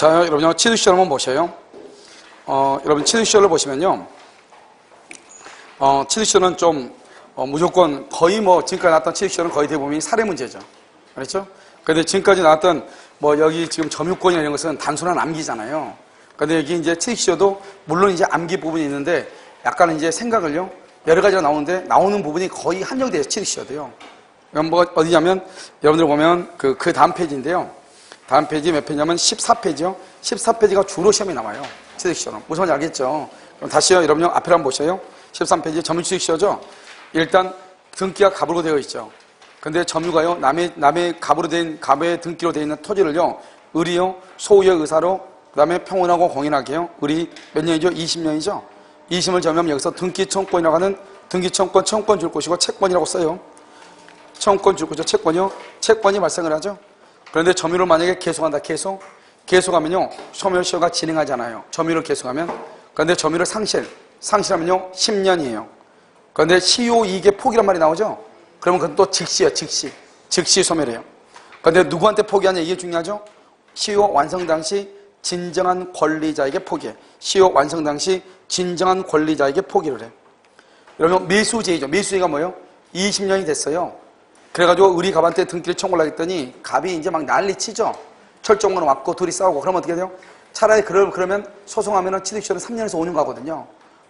어, 자, 여러분, 치드시절 한번 보셔요. 어, 여러분, 치드시절을 보시면요. 어, 치드시절은 좀, 어, 무조건 거의 뭐, 지금까지 나왔던 치드시절은 거의 대부분이 살해 문제죠. 그렇죠? 근데 지금까지 나왔던 뭐, 여기 지금 점유권이나 이런 것은 단순한 암기잖아요. 근데 여기 이제 치드시절도 물론 이제 암기 부분이 있는데 약간 이제 생각을요. 여러 가지가 나오는데 나오는 부분이 거의 한정돼서 치드시절도요. 뭐 어디냐면 여러분들 보면 그, 그 다음 페이지인데요. 다음 페이지 몇 페이지냐면 14페이지요. 14페이지가 주로 시험에 나와요. 취득시효. 무슨 말인지 알겠죠? 그럼 다시요. 여러분 앞에 한번 보세요. 13페이지 점유 취득시효죠. 일단 등기가 갑으로 되어 있죠. 근데 점유가요. 남의 남의 갑으로 된 갑의 등기로 되어 있는 토지를요. 을이요. 소유의 의사로 그 다음에 평온하고 공연하게요. 을이 몇 년이죠? 20년이죠. 20년을 점유하면 여기서 등기청구권이라고 하는 등기청권 청권 줄 것이고 채권이라고 써요. 청권 줄 것이죠. 채권이요. 채권이 발생을 하죠. 그런데 점유를 만약에 계속한다. 계속. 계속하면요. 소멸시효가 진행하잖아요. 점유를 계속하면. 그런데 점유를 상실. 상실하면요. 10년이에요. 그런데 시효 이익의 포기란 말이 나오죠. 그러면 그건 또 즉시예요. 즉시. 즉시 소멸해요. 그런데 누구한테 포기하냐 이게 중요하죠. 시효 완성 당시 진정한 권리자에게 포기해. 시효 완성 당시 진정한 권리자에게 포기를 해. 여러분 매수제의죠. 매수제의가 뭐예요? 20년이 됐어요. 그래가지고 우리 갑한테 등기를 청구를 하겠더니 갑이 이제 막 난리 치죠. 철종으로 맞고 둘이 싸우고 그러면 어떻게 돼요? 차라리 그러, 그러면 소송하면은 취득시효는 3년에서 5년 가거든요.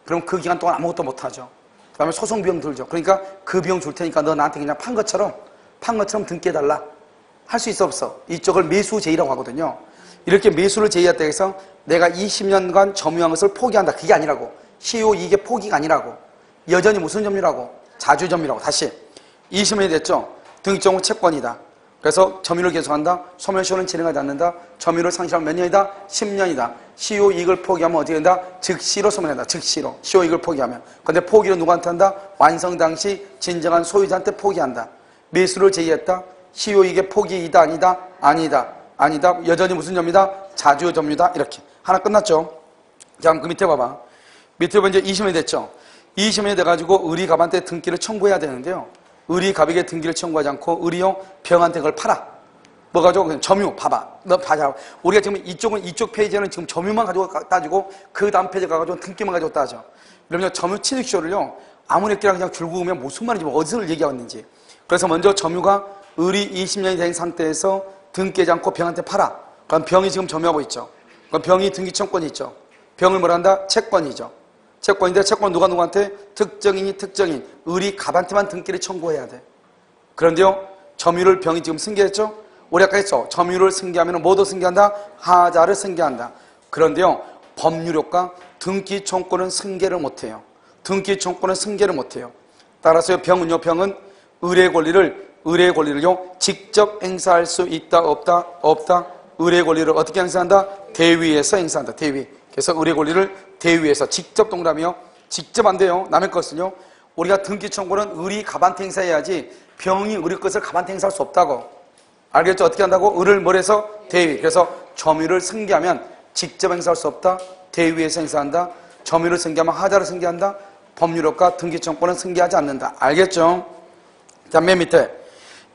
그럼 그 기간 동안 아무것도 못하죠. 그 다음에 소송 비용 들죠. 그러니까 그 비용 줄 테니까 너 나한테 그냥 판 것처럼 판 것처럼 등기해달라. 할 수 있어 없어? 이쪽을 매수 제의라고 하거든요. 이렇게 매수를 제의했다 해서 내가 20년간 점유한 것을 포기한다. 그게 아니라고. 시효 이게 포기가 아니라고. 여전히 무슨 점유라고? 자주점유라고. 다시. 20년이 됐죠. 등기정보 채권이다. 그래서 점유를 계속한다. 소멸시효는 진행하지 않는다. 점유를 상실하면 몇 년이다? 10년이다. 시효 이익을 포기하면 어떻게 된다? 즉시로 소멸한다. 즉시로. 시효 이익을 포기하면. 근데 포기를 누구한테 한다? 완성 당시 진정한 소유자한테 포기한다. 매수를 제의했다. 시효 이익의 포기이다. 아니다. 아니다. 아니다. 여전히 무슨 점이다? 자주 점유다. 이렇게. 하나 끝났죠? 자, 그럼 그 밑에 봐봐. 밑에 보면 이제 20년이 됐죠? 20년이 돼가지고 의리 갑한테 등기를 청구해야 되는데요. 의리 갑에게 등기를 청구하지 않고 의리용 병한테 그걸 팔아. 뭐 가지고 그냥 점유 봐봐. 너 봐자. 우리가 지금 이쪽은 이쪽 페이지는 지금 점유만 가지고 따지고 그 다음 페이지 가가지고 등기만 가지고 따져. 그러면 점유 취득쇼를요 아무리 끼랑 그냥 줄고 오면 무슨 말인지 뭐 어디서 얘기하고 있는지. 그래서 먼저 점유가 의리 20년이 된 상태에서 등기하지 않고 병한테 팔아. 그럼 병이 지금 점유하고 있죠. 그럼 병이 등기 청권이 있죠. 병을 뭐라 한다? 채권이죠. 채권인데 채권 누가 누구한테 특정인이 특정인 의리 갑한테만 등기를 청구해야 돼. 그런데요 점유를 병이 지금 승계했죠. 우리 아까 했죠. 점유를 승계하면 뭐도 승계한다? 하자를 승계한다. 그런데요 법률효과 등기 청구는 승계를 못해요. 등기 청구는 승계를 못해요. 따라서 병은요 병은 의뢰 권리를 의뢰 권리를요 직접 행사할 수 있다 없다 없다 의뢰 권리를 어떻게 행사한다? 대위에서 행사한다. 대위. 그래서 의뢰 권리를 대위에서 직접 동그라미요. 직접 안 돼요. 남의 것은요. 우리가 등기 청구는 의리 가반태 행사해야지 병이 의리 것을 가반태 행사할 수 없다고. 알겠죠? 어떻게 한다고? 의를 뭘해서 대위. 그래서 점유를 승계하면 직접 행사할 수 없다. 대위에서 행사한다. 점유를 승계하면 하자를 승계한다. 법률효과 등기 청구는 승계하지 않는다. 알겠죠? 자, 맨 밑에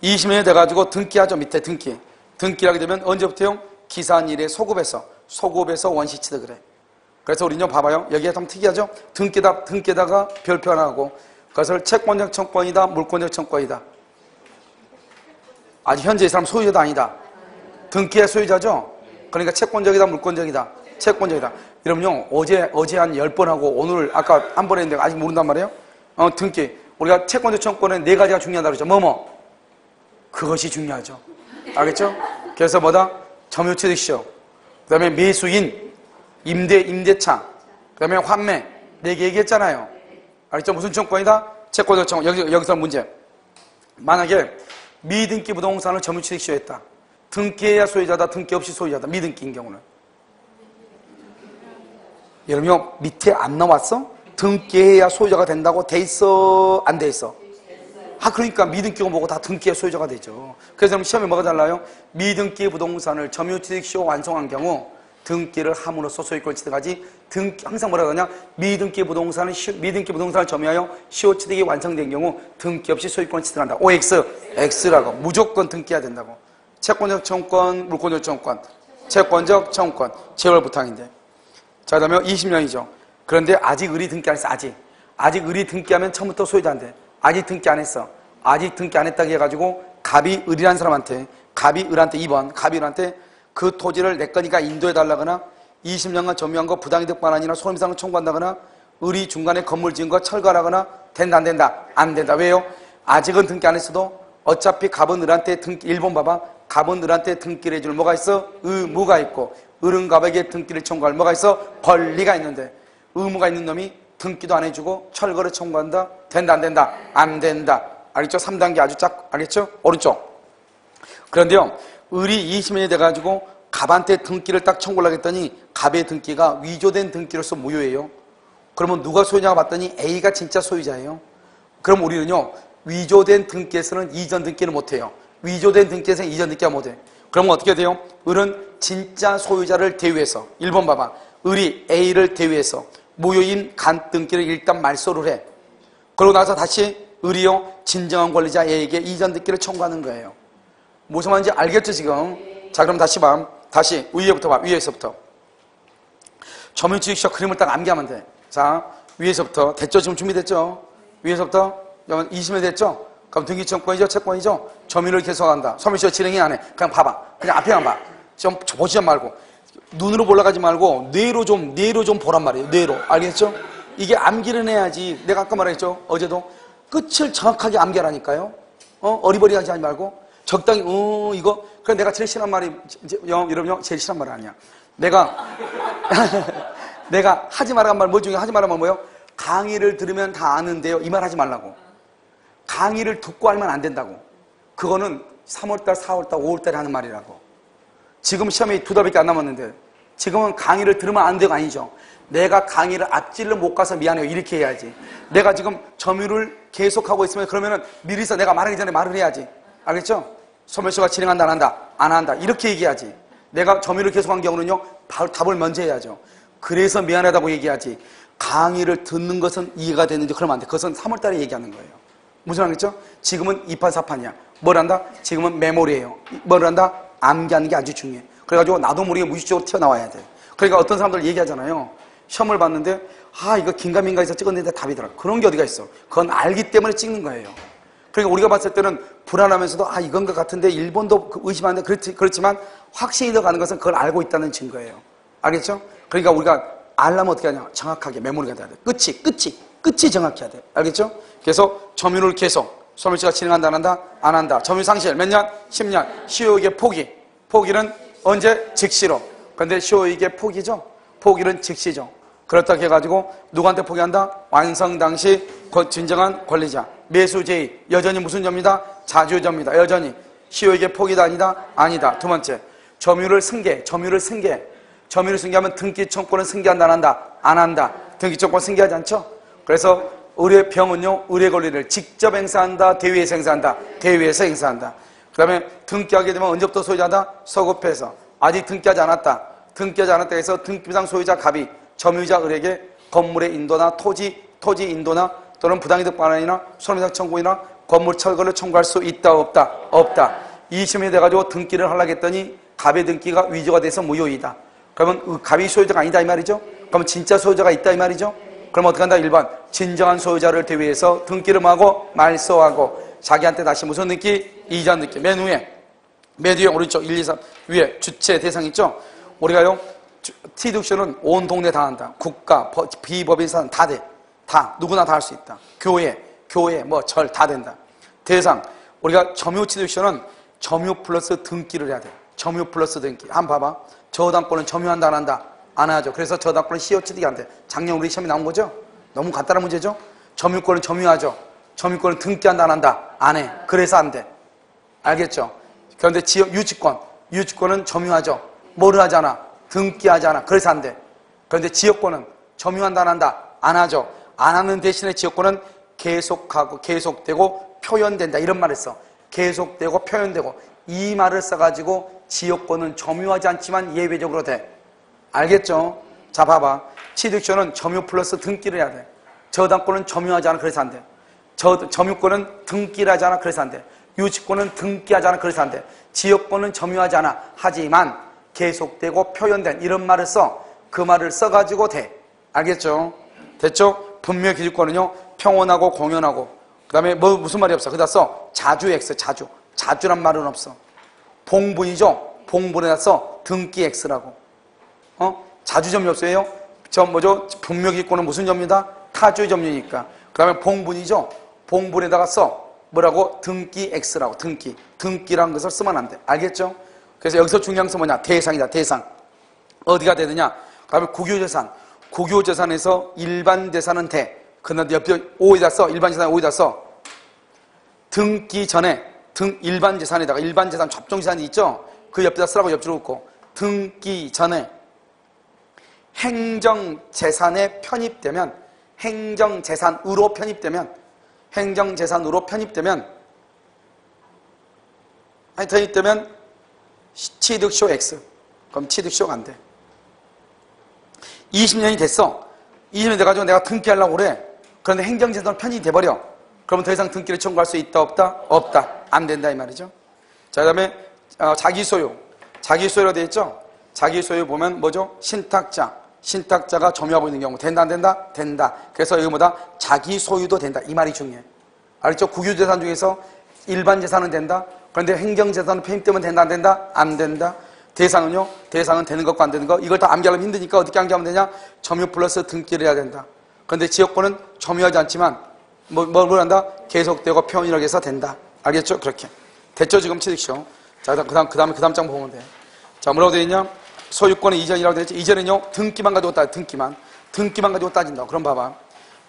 20년이 돼가지고 등기하죠. 밑에 등기. 등기하게 되면 언제부터요? 기산일에 소급해서 소급해서 원시 취득을 해. 그래서 우리는 봐봐요. 여기에 좀 특이하죠? 등기다, 등기다가 별표 하나 하고 그것을 채권적 청권이다, 물권적 청권이다. 아직 현재 이 사람 소유자도 아니다. 등기의 소유자죠? 그러니까 채권적이다, 물권적이다. 채권적이다. 이러면요, 어제, 어제 한 10번 하고 오늘 아까 한 번 했는데 아직 모른단 말이에요? 어, 등기. 우리가 채권적 청권은 네 가지가 중요하다 그러죠. 뭐, 뭐? 그것이 중요하죠. 알겠죠? 그래서 뭐다? 점유취득시효. 그 다음에 매수인, 임대, 임대차, 그 다음에 환매. 네 개 얘기했잖아요. 알겠죠? 무슨 청권이다? 채권적 청권. 여기, 여기서 문제. 만약에 미등기 부동산을 점유 취득 시효했다. 등기해야 소유자다, 등기 없이 소유자다. 미등기인 경우는. 여러분, 밑에 안 나왔어? 등기해야 소유자가 된다고 돼 있어? 안 돼 있어? 아, 그러니까 미등기고 뭐고 다 등기의 소유자가 되죠. 그래서 시험에 뭐가 달라요? 미등기 부동산을 점유취득 시효 완성한 경우 등기를 함으로써 소유권 취득하지 등 항상 뭐라 그러냐 미등기 부동산을 미등기 부동산을 점유하여 시효 취득이 완성된 경우 등기 없이 소유권 취득한다. OX X라고 무조건 등기해야 된다고. 채권적 청권, 물권적 청권. 채권적 청구권, 재월 부탁인데. 자, 그다음에 20년이죠. 그런데 아직 의리 등기 안 했어. 아직. 아직 의리 등기하면 처음부터 소유자인데. 아직 등기 안 했어. 아직 등기 안 했다고 해가지고 갑이 의리라는 사람한테 갑이 을한테 2번 갑이 을한테 그 토지를 내 거니까 인도해 달라거나 20년간 점유한 거 부당이득 반환이나 소름이상을 청구한다거나 의리 중간에 건물 지은 거 철거하거나 된다 안 된다 안 된다 왜요? 아직은 등기 안 했어도 어차피 갑은 을한테 등기 1번 봐봐 갑은 을한테 등기를 해줄 뭐가 있어? 의무가 있고 을은 갑에게 등기를 청구할 뭐가 있어? 권리가 있는데 의무가 있는 놈이 등기도 안 해주고 철거를 청구한다 된다 안 된다 안 된다 알겠죠? 3단계 아주 짝 알겠죠? 오른쪽 그런데요 을이 20년이 돼가지고 갑한테 등기를 딱 청구를 하겠더니 갑의 등기가 위조된 등기로서 무효예요. 그러면 누가 소유자가 봤더니 A가 진짜 소유자예요. 그럼 우리는요 위조된 등기에서는 이전 등기를 못해요. 위조된 등기에서는 이전 등기가 못해. 그러면 어떻게 돼요? 을은 진짜 소유자를 대위해서 1번 봐봐. 을이 A를 대위해서 무효인 간 등기를 일단 말소를 해. 그러고 나서 다시 을이요 진정한 권리자 A에게 이전 등기를 청구하는 거예요 무슨 말인지 알겠죠 지금? 자 그럼 다시 봐 다시 위에부터 봐. 위에서부터. 점유주의적 그림을 딱 암기하면 돼자 위에서부터. 됐죠? 지금 준비됐죠? 위에서부터? 20년 됐죠? 그럼 등기청권이죠? 채권이죠? 점유를 계속한다. 소멸시효 진행이 안해. 그냥 봐봐. 그냥 앞에만 봐 좀 보지 말고. 눈으로 올라가지 말고 뇌로 좀 뇌로 좀 보란 말이에요. 뇌로. 알겠죠? 이게 암기를 해야지. 내가 아까 말했죠? 어제도? 끝을 정확하게 암기하라니까요. 어? 어리버리하지 하지 말고 적당히 어 이거? 그래 내가 제일 싫어하는 말이 영 여러분 제일 싫어하는 말 아니야. 내가 내가 하지 말라는 말뭐 중에 하지 말라는 말 뭐예요? 강의를 들으면 다 아는데요. 이 말 하지 말라고. 강의를 듣고 알면 안 된다고. 그거는 3월달 4월달 5월달에 하는 말이라고. 지금 시험이 두 달밖에 안 남았는데 지금은 강의를 들으면 안 돼가 아니죠. 내가 강의를 앞질러 못 가서 미안해요. 이렇게 해야지. 내가 지금 점유를 계속하고 있으면 그러면은 미리서 내가 말하기 전에 말을 해야지. 알겠죠? 소멸시가 진행한다 안 한다 안 한다 이렇게 얘기하지. 내가 점유를 계속한 경우는요 답을 먼저 해야죠. 그래서 미안하다고 얘기하지. 강의를 듣는 것은 이해가 되는지 그러면 안 돼. 그것은 3월달에 얘기하는 거예요. 무슨 말이죠? 지금은 2판 4판이야. 뭘 한다? 지금은 메모리예요. 뭘 한다? 암기하는 게 아주 중요해. 그래가지고 나도 모르게 무의식적으로 튀어나와야 돼. 그러니까 어떤 사람들 얘기하잖아요. 시험을 봤는데 아 이거 긴가민가해서 찍었는데 답이더라. 그런 게 어디가 있어? 그건 알기 때문에 찍는 거예요 그러니까 우리가 봤을 때는 불안하면서도 아 이건 것 같은데 일본도 그 의심하는데 그렇지, 그렇지만 확신이 더 가는 것은 그걸 알고 있다는 증거예요 알겠죠? 그러니까 우리가 알려면 어떻게 하냐 정확하게 메모리가 돼야 돼 끝이 끝이 끝이 정확히 해야 돼 알겠죠? 그래서 점유를 계속 소멸시가 진행한다 안 한다? 안 한다 점유 상실 몇 년? 10년 시효익의 포기 포기는 언제? 즉시로 근데 시효익의 포기죠? 포기는 즉시죠 그렇다고 해가지고 누구한테 포기한다? 완성 당시 진정한 권리자 매수제의 여전히 무슨 점이다? 자주점이다 여전히 시효에게 포기다 아니다? 아니다 두 번째 점유를 승계 점유를 승계 점유를 승계하면 등기청권을 승계한다 안 한다? 안 한다 등기청권 승계하지 않죠? 그래서 의뢰 병은요 의뢰 권리를 직접 행사한다 대위에서 행사한다 대위에서 행사한다 그 다음에 등기하게 되면 언제부터 소유자다? 서급해서 아직 등기하지 않았다 등기하지 않았다 해서 등기부상 소유자 갑이 점유자 을에게 건물의 인도나 토지, 토지 인도나 또는 부당이득 반환이나 손해배상 청구이나 건물 철거를 청구할 수 있다 없다 없다. 20년이 돼가지고 등기를 하려고 했더니 갑의 등기가 위조가 돼서 무효이다. 그러면 갑이 소유자가 아니다 이 말이죠? 그러면 진짜 소유자가 있다 이 말이죠? 그럼 어떻게 한다 1번. 진정한 소유자를 대위해서 등기를 하고 말소하고 자기한테 다시 무슨 등기? 이전 등기 맨 위에 맨 위에 오른쪽 1, 2, 3 위에 주체 대상 있죠? 우리가요 티득쇼는 온 동네 다 한다. 국가, 비법인사는 다 돼. 다. 누구나 다 할 수 있다. 교회, 교회, 뭐, 절 다 된다. 대상. 우리가 점유 티득쇼는 점유 플러스 등기를 해야 돼. 점유 플러스 등기. 한 번 봐봐. 저당권은 점유한다, 안 한다? 안 하죠. 그래서 저당권은 시효 취득이 안 돼. 작년 우리 시험에 나온 거죠? 너무 간단한 문제죠? 점유권은 점유하죠. 점유권은 등기한다, 안 한다? 안 해. 그래서 안 돼. 알겠죠? 그런데 지역 유치권, 유치권은 점유하죠. 뭐를 하잖아? 등기하지 않아. 그래서 안 돼. 그런데 지역권은 점유한다 안 한다? 안 하죠. 안 하는 대신에 지역권은 계속하고 계속되고 표현된다. 이런 말을 써. 계속되고 표현되고 이 말을 써가지고 지역권은 점유하지 않지만 예외적으로 돼. 알겠죠? 자 봐봐. 취득권은 점유 플러스 등기를 해야 돼. 저당권은 점유하지 않아. 그래서 안 돼. 저, 점유권은 등기를 하지 않아. 그래서 안 돼. 유치권은 등기하지 않아. 그래서 안 돼. 지역권은 점유하지 않아. 하지만 계속되고 표현된 이런 말을 써. 그 말을 써가지고 돼. 알겠죠? 됐죠? 분명 기준권은요, 평온하고 공연하고. 그 다음에 뭐, 무슨 말이 없어? 그다 써. 자주 X, 자주. 자주란 말은 없어. 봉분이죠? 봉분에다 써. 등기 X라고. 어? 자주점유 없어요? 저 뭐죠? 분명기권은 무슨 점유다? 타주 점유니까. 그 다음에 봉분이죠? 봉분에다가 써. 뭐라고? 등기 X라고. 등기. 등기라는 것을 쓰면 안 돼. 알겠죠? 그래서 여기서 중요한 것은 뭐냐? 대상이다. 대상. 어디가 되느냐? 그 다음에 국유재산. 국유재산에서 일반 재산은 대. 그런데 옆에 오에다 써. 일반 재산 오에다 써. 등기 전에 등 일반 재산에다가 일반 재산 접종 재산이 있죠. 그 옆에다 쓰라고 옆줄로 긋고 등기 전에 행정 재산에 편입되면 행정 재산으로 편입되면 행정 재산으로 편입되면 아니 편입되면 취득쇼 X 그럼 취득쇼가 안 돼. 20년이 됐어. 20년 돼가지고 내가 등기하려고 그래. 그런데 행정재산으로 편입이 돼버려. 그러면 더 이상 등기를 청구할 수 있다 없다? 없다. 안 된다 이 말이죠. 자 그 다음에 어, 자기 소유. 자기 소유로 되어 있죠. 자기 소유 보면 뭐죠? 신탁자. 신탁자가 점유하고 있는 경우 된다 안 된다? 된다. 그래서 이거보다 자기 소유도 된다. 이 말이 중요해. 알겠죠? 국유재산 중에서 일반 재산은 된다. 그런데 행정재산은 편입되면 된다 안 된다? 안 된다. 대상은요? 대상은 되는 것과 안 되는 것. 이걸 다 암기하면 힘드니까 어떻게 암기하면 되냐? 점유 플러스 등기를 해야 된다. 그런데 지역권은 점유하지 않지만 뭐, 뭘 한다? 계속되고 표현이라고 해서 된다. 알겠죠? 그렇게. 됐죠? 지금 취득시오. 자, 그 다음, 그 다음에 그 다음 장 보면 돼. 자, 뭐라고 되어 있냐? 소유권의 이전이라고 되어 있지. 이전은요, 등기만 가지고 따, 등기만. 등기만 가지고 따진다. 그럼 봐봐.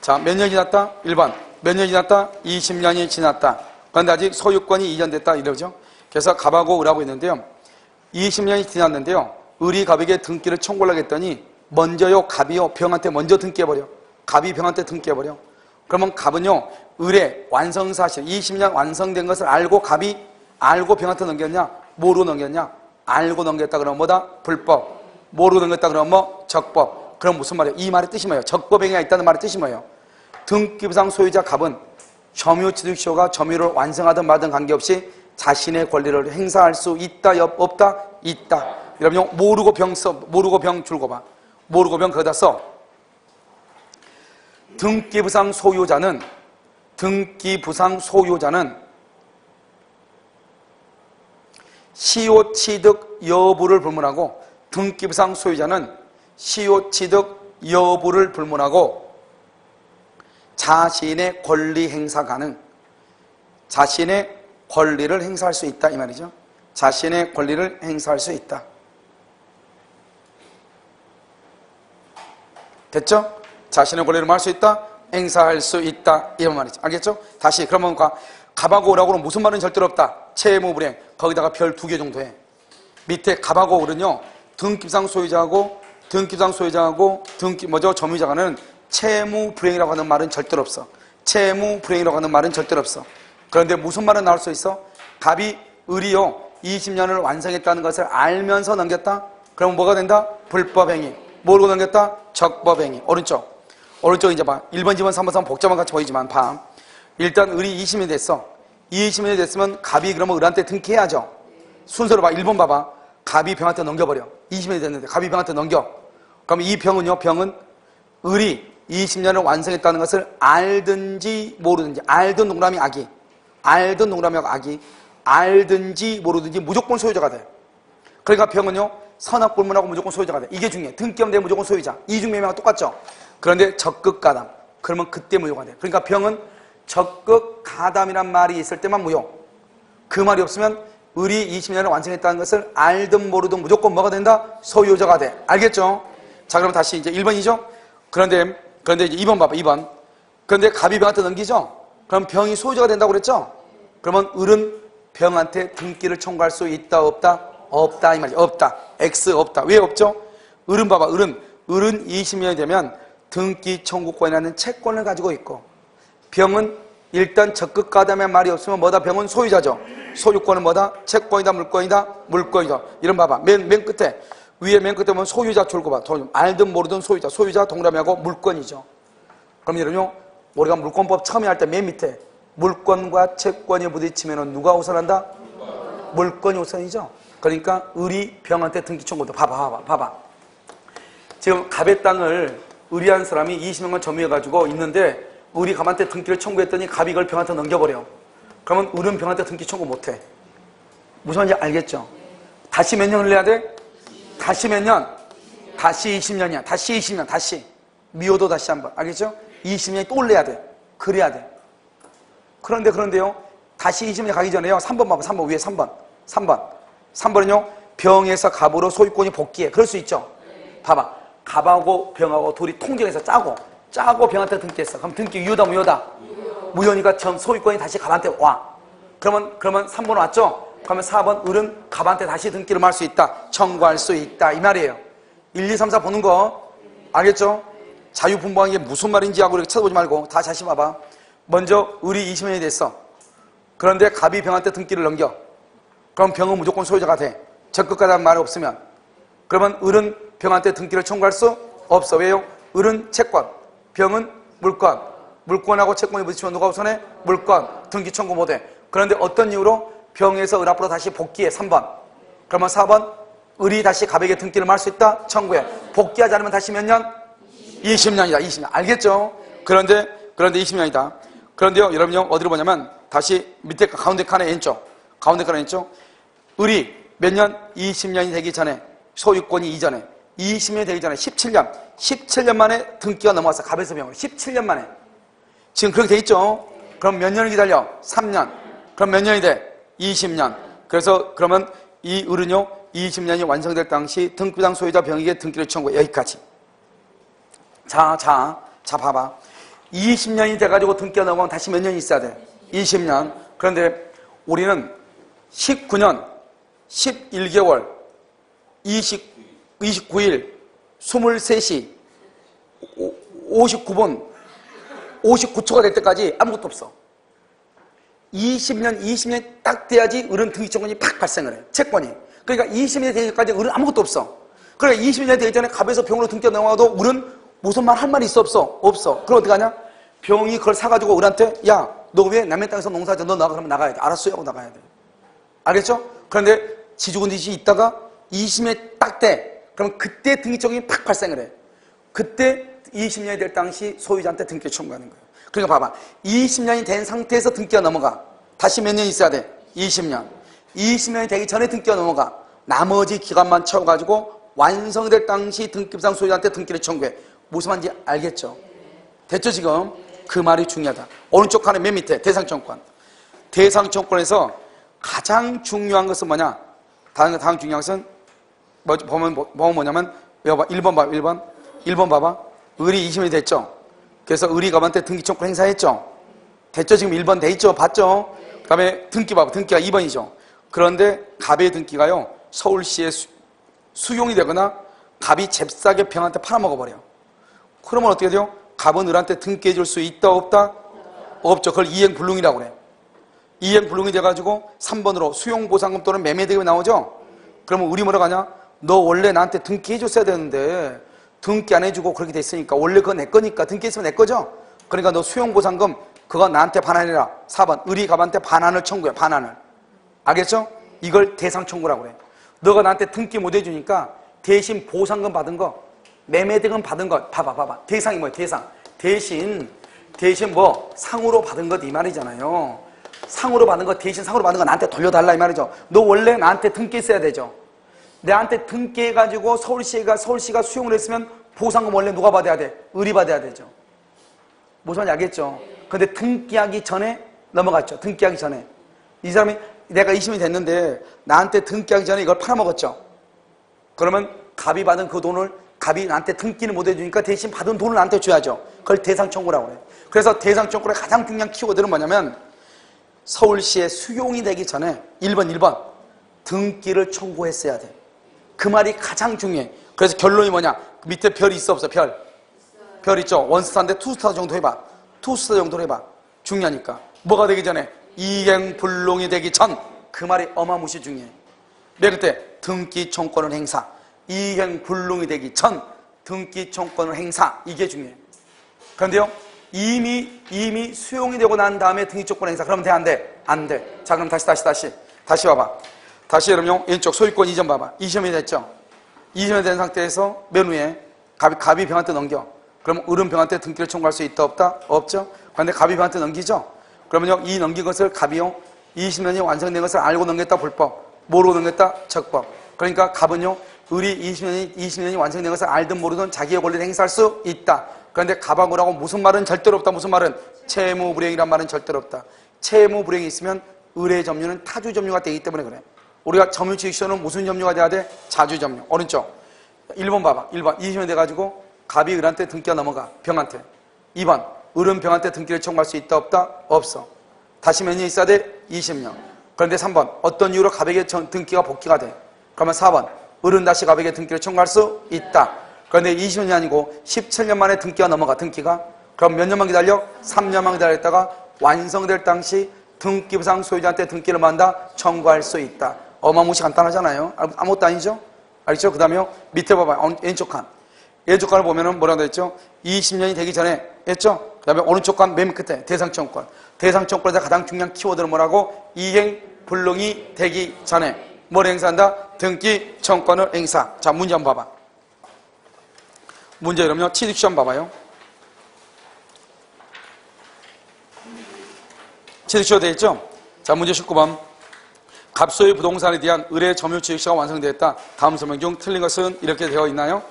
자, 몇 년이 지났다? 1번. 몇 년이 지났다? 20년이 지났다. 그런데 아직 소유권이 이전됐다. 이러죠. 그래서 갑하고 을하고 있는데요. 20년이 지났는데요. 을이 갑에게 등기를 청구를 하겠더니 먼저요, 갑이요, 병한테 먼저 등기해버려. 갑이 병한테 등기해버려. 그러면 갑은요, 을의 완성사실, 20년 완성된 것을 알고 갑이 알고 병한테 넘겼냐? 뭐로 넘겼냐? 알고 넘겼다 그러면 뭐다? 불법. 뭐로 넘겼다 그러면 뭐? 적법. 그럼 무슨 말이에요? 이 말의 뜻이 뭐예요? 적법행위가 있다는 말의 뜻이 뭐예요? 등기부상 소유자 갑은 점유 취득시효가 점유를 완성하든 말든 관계없이 자신의 권리를 행사할 수 있다, 없다? 있다. 여러분, 모르고 병 써, 모르고 병 줄고 봐. 모르고 병 거기다 써. 등기부상 소유자는 등기부상 소유자는 시효 취득 여부를 불문하고 등기부상 소유자는 시효 취득 여부를 불문하고 자신의 권리 행사 가능 자신의 권리를 행사할 수 있다 이 말이죠. 자신의 권리를 행사할 수 있다. 됐죠? 자신의 권리를 할수 있다? 행사할 수 있다. 이런 말이죠. 알겠죠? 다시 그러면 가, 갑하고 오라고는 무슨 말은 절대로 없다. 채무 불행. 거기다가 별 두 개 정도 해. 밑에 갑하고 오는요. 등기상 소유자하고 등기상 소유자하고 등기 뭐죠? 점유자가는 채무 불행이라고 하는 말은 절대로 없어. 채무 불행이라고 하는 말은 절대로 없어. 그런데 무슨 말은 나올 수 있어? 갑이 을이요. 20년을 완성했다는 것을 알면서 넘겼다? 그럼 뭐가 된다? 불법행위. 모르고 넘겼다? 적법행위. 오른쪽. 오른쪽 이제 봐. 1번, 2번, 3번, 3번 복잡한 같이 보이지만 봐. 일단 을이 20년이 됐어. 20년이 됐으면 갑이 그러면 을한테 등기해야죠. 순서로 봐. 1번 봐봐. 갑이 병한테 넘겨버려. 20년이 됐는데 갑이 병한테 넘겨. 그럼 이 병은요. 병은 을이 20년을 완성했다는 것을 알든지 모르든지 알든 동그라미 악이 알든 동그라미 악이 알든지 모르든지 무조건 소유자가 돼. 그러니까 병은요. 선악 불문하고 무조건 소유자가 돼. 이게 중요해. 등기염대 무조건 소유자. 이중매매가 똑같죠. 그런데 적극 가담. 그러면 그때 무효가 돼. 그러니까 병은 적극 가담이란 말이 있을 때만 무효. 그 말이 없으면 을이 20년을 완성했다는 것을 알든 모르든 무조건 뭐가 된다? 소유자가 돼. 알겠죠? 자, 그럼 다시 이제 1번이죠? 그런데, 그런데 이제 2번 봐봐, 2번. 그런데 갑이 병한테 넘기죠? 그럼 병이 소유자가 된다고 그랬죠? 그러면 을은 병한테 등기를 청구할 수 있다, 없다? 없다, 이 말이죠. 없다. X 없다. 왜 없죠? 을은 봐봐, 을은, 을은 20년이 되면 등기 청구권이라는 채권을 가지고 있고, 병은 일단 적극 가담의 말이 없으면 뭐다? 병은 소유자죠. 소유권은 뭐다? 채권이다, 물권이다, 물권이다. 이런 봐봐. 맨, 맨 끝에. 위에 맨 끝에 보면 소유자 봐. 알든 모르든 소유자. 소유자 동그라미하고 물권이죠. 그럼 여러분, 우리가 물권법 처음에 할 때 맨 밑에 물권과 채권이 부딪히면 누가 우선한다? 물권이 우선이죠. 그러니까 의리 병한테 등기 청구도 봐봐 봐봐 봐봐 지금 갑의 땅을 의리한 사람이 20명만 점유해가지고 있는데 의리 갑한테 등기를 청구했더니 갑이 이걸 병한테 넘겨버려 그러면 의리는 병한테 등기 청구 못해 무슨 말인지 알겠죠? 다시 몇 년을 내야 돼? 다시 몇 년? 다시 20년이야. 다시 20년 다시. 미워도 다시 한 번. 알겠죠? 20년이 또 올려야 돼. 그래야 돼. 그런데 그런데요. 다시 20년 가기 전에요. 3번 봐봐. 3번. 위에 3번. 3번. 3번은요. 병에서 갑으로 소유권이 복귀해. 그럴 수 있죠? 봐봐. 갑하고 병하고 둘이 통정해서 짜고. 짜고 병한테 등기했어. 그럼 등기 유효다 무효다? 무효니까 전 소유권이 다시 갑한테 와. 그러면 그러면 3번 왔죠 그러면 4번 을은 갑한테 다시 등기를 할수 있다. 청구할 수 있다. 이 말이에요. 1, 2, 3, 4 보는 거. 알겠죠? 자유분방한 게 무슨 말인지 하고 이렇게 쳐다보지 말고 다 다시 봐봐. 먼저 을이 20년이 됐어. 그런데 갑이 병한테 등기를 넘겨. 그럼 병은 무조건 소유자가 돼. 한 말이 없으면. 그러면 을은 병한테 등기를 청구할 수 없어. 왜요? 을은 채권 병은 물권. 물권하고 채권이 부딪히면 누가 우선해? 물권. 등기 청구 못해. 그런데 어떤 이유로 병에서 을 앞으로 다시 복귀해 3번. 그러면 4번 을이 다시 갑에게 등기를 할수 있다? 청구해 복귀하지 않으면 다시 몇 년? 20년이다 20년. 알겠죠? 그런데 그런데 20년이다. 그런데요 여러분요 어디로 보냐면 다시 밑에 가운데 칸에 왼쪽. 가운데 칸에 왼쪽. 을이 몇 년? 20년이 되기 전에 소유권이 이전에. 20년이 되기 전에 17년. 17년 만에 등기가 넘어와서 갑에서 병으로. 17년 만에. 지금 그렇게 돼 있죠? 그럼 몇 년을 기다려? 3년. 그럼 몇 년이 돼? 20년. 그래서 그러면 이 을은요 20년이 완성될 당시 등기부당 소유자 병에게 등기를 청구해. 여기까지. 자, 자, 자 봐봐. 20년이 돼가지고 등기가 넘어가면 다시 몇 년이 있어야 돼? 20년. 그런데 우리는 19년 11개월 20, 29일 23시 59분 59초가 될 때까지 아무것도 없어 20년 20년 딱 돼야지 을은 등기청구이 팍 발생을 해 채권이 그러니까 20년이 되기 전까지 을은 아무것도 없어 그러니까 20년이 되기 전에 갑에서 병으로 등기가 넘어가도 을은 무슨 말 할 말이 있어 없어? 없어 그럼 어떻게 하냐? 병이 그걸 사가지고 을한테 야 너 왜 남의 땅에서 농사져 너 나가 그러면 나가야 돼 알았어요 하고 나가야 돼 알겠죠? 그런데 지주군듯이 있다가 20년이 딱 돼. 그럼 그때 등기청이 팍 발생을 해. 그때 20년이 될 당시 소유자한테 등기 청구하는 거예요. 그러니까 봐봐. 20년이 된 상태에서 등기가 넘어가. 다시 몇 년 있어야 돼? 20년. 20년이 되기 전에 등기가 넘어가. 나머지 기간만 채워가지고 완성될 당시 등기부상 소유자한테 등기를 청구해. 무슨 말인지 알겠죠? 됐죠 지금? 그 말이 중요하다. 오른쪽 칸에 맨 밑에 대상청권. 대상청권에서 가장 중요한 것은 뭐냐? 다른 다음 중요한 것은 뭐, 보면, 뭐, 보면 뭐냐면 외워봐 1번 봐 1번 1번 봐봐 의리 20년이 됐죠 그래서 의리 갑한테 등기청구 행사했죠. 됐죠? 지금 1번 돼 있죠? 봤죠? 그 다음에 등기 봐봐. 등기가 2번이죠. 그런데 갑의 등기가요 서울시에 수, 용이 되거나 갑이 잽싸게 병한테 팔아먹어버려 그러면 어떻게 돼요? 갑은 을한테 등기해 줄 수 있다 없다? 없죠. 그걸 이행불능이라고 그래 이행불능이 돼가지고 3번으로 수용보상금 또는 매매대금이 나오죠? 그러면 우리 뭐라 가냐? 너 원래 나한테 등기해 줬어야 되는데 등기 안 해주고 그렇게 됐으니까 원래 그거 내 거니까 등기했으면 내 거죠? 그러니까 너 수용보상금 그거 나한테 반환해라. 4번. 의리갑한테 반환을 청구해 반환을. 알겠죠? 이걸 대상 청구라고 그래 너가 나한테 등기 못 해주니까 대신 보상금 받은 거 매매대금 받은 거 봐봐 봐봐. 대상이 뭐야? 대상. 대신 대신 뭐? 상으로 받은 것 이 말이잖아요. 상으로 받은 거 대신 상으로 받은 거 나한테 돌려달라 이 말이죠. 너 원래 나한테 등기했어야 되죠 내한테 등기해가지고 서울시가, 서울시가 수용을 했으면 보상금 원래 누가 받아야 돼? 의리 받아야 되죠. 무슨 말인지 알겠죠? 근데 등기하기 전에 넘어갔죠. 등기하기 전에. 이 사람이 내가 20이 됐는데 나한테 등기하기 전에 이걸 팔아먹었죠. 그러면 갑이 받은 그 돈을 갑이 나한테 등기를 못 해주니까 대신 받은 돈을 나한테 줘야죠. 그걸 대상청구라고 해요. 그래서 대상청구의 가장 중요한 키워드는 뭐냐면 서울시에 수용이 되기 전에 1번, 1번 등기를 청구했어야 돼. 그 말이 가장 중요해. 그래서 결론이 뭐냐? 밑에 별이 있어 없어? 별. 별 있죠? 원스타인데 투스타 정도 해봐. 투스타 정도 해봐. 중요하니까. 뭐가 되기 전에? 이행불능이 되기 전. 그 말이 어마무시 중요해. 왜 그때? 등기 청권을 행사. 이행불능이 되기 전. 등기 청권을 행사. 이게 중요해. 그런데요. 이미 이미 수용이 되고 난 다음에 등기 청권 행사. 그러면 돼? 안 돼? 안 돼. 자 그럼 다시 다시 다시. 다시 와봐. 다시 여러분요, 왼쪽 소유권 이전 봐봐. 이전이 됐죠? 이전이 된 상태에서 맨 위에 갑이, 갑이 병한테 넘겨. 그럼 을은 병한테 등기를 청구할 수 있다, 없다? 없죠? 그런데 갑이 병한테 넘기죠? 그러면요, 이 넘긴 것을 갑이요, 20년이 완성된 것을 알고 넘겼다, 불법. 모르고 넘겼다, 적법. 그러니까 갑은요, 을이 20년이, 20년이 완성된 것을 알든 모르든 자기의 권리를 행사할 수 있다. 그런데 갑하고 라고 무슨 말은 절대로 없다. 무슨 말은? 채무불이행이란 말은 절대로 없다. 채무불이행이 있으면 을의 점유는 타주 점유가 되기 때문에 그래. 우리가 점유취익시효는 무슨 점유가 돼야 돼? 자주 점유. 오른쪽. 1번 봐봐. 1번. 20년 돼가지고 갑이 을한테 등기가 넘어가. 병한테. 2번. 을은 병한테 등기를 청구할 수 있다 없다? 없어. 다시 몇 년 있어야 돼? 20년. 그런데 3번. 어떤 이유로 갑에게 정- 등기가 복귀가 돼? 그러면 4번. 을은 다시 갑에게 등기를 청구할 수 있다. 그런데 20년이 아니고 17년 만에 등기가 넘어가. 등기가. 그럼 몇 년만 기다려? 3년만 기다렸다가 완성될 당시 등기부상 소유자한테 등기를 만다 청구할 수 있다. 어마무시 간단하잖아요. 아- 아무것도 아니죠? 알겠죠? 그 다음에 밑에 봐봐요. 어, 왼쪽 칸. 왼쪽 칸을 보면은 뭐라고 했죠? 20년이 되기 전에 했죠? 그 다음에 오른쪽 칸 맨 끝에 대상청권. 대상청권에서 가장 중요한 키워드는 뭐라고? 이행 불능이 되기 전에 뭘 행사한다? 등기 청권을 행사. 자, 문제 한번 봐봐. 문제 그러면 취득시험 봐봐요. 취득시험 되어 있죠? 자, 문제 19번. 갑소의 부동산에 대한 의뢰 점유 취득시가 완성되었다. 다음 설명 중 틀린 것은 이렇게 되어 있나요?